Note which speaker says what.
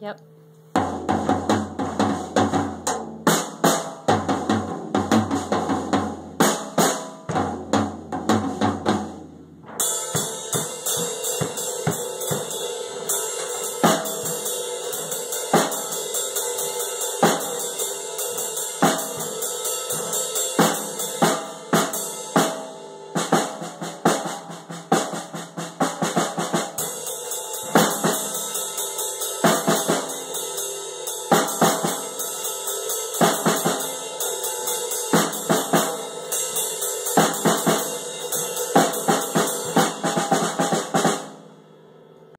Speaker 1: Yep.